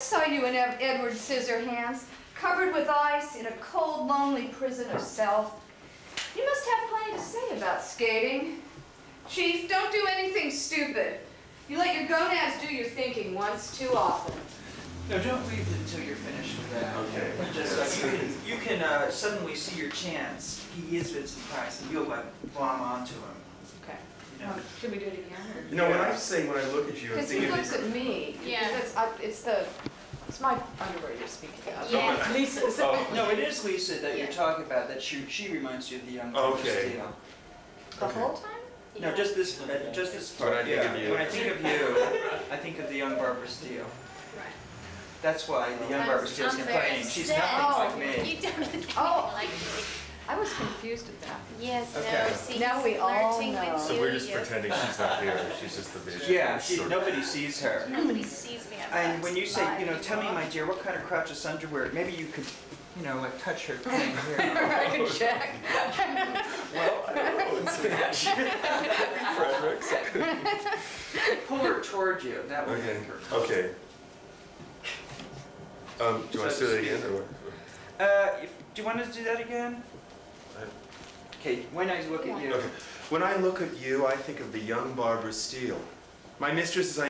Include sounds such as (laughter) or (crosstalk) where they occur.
saw you in Ed- Edward Scissorhands, covered with ice in a cold, lonely prison of self. You must have plenty to say about skating. Chief, don't do anything stupid. You let your gonads do your thinking once too often. No, don't leave it until you're finished with that. Okay. Just like you can, you can uh, suddenly see your chance. He is Vincent Price, and you'll like bomb onto him. Okay. You know? Um, Should we do it again? You know, when I say, when I look at you, I'm Because he thinking looks of at me. Yeah. It's, I- it's the, it's my underwear you're speaking of. Yeah. It's Lisa's. Oh. No, it is Lisa that you're Yeah. talking about. That she she reminds you of the young Okay. Steele. The Okay. whole time? No, just this, uh, just this part. When I think yeah. of you. When I think of you, I think of the young Barbara Steele. Right. That's why the young Barbara Steele's I'm complaining. She's upset. nothing like me. You don't Oh. like me. I was confused at that. Yes, Okay. no, see, Now we all flirting know. with So you, we're just yes. pretending she's not here, she's just the vision. Yeah, she, Sort of. nobody sees her. Nobody sees me at And when you say, you know, Bye. tell me, my dear, what kind of crotchless underwear? Maybe you could, you know, like touch her (laughs) thing here. I can check. Well, I don't know, it's Fredericks. (laughs) Pull her toward you. That would Okay, make her. okay. Um, do you want to do that again, or? what? Uh, if, do you want to do that again? I- Okay, when I look at you. Okay. When I look at you, I think of the young Barbara Steele. My mistress, as I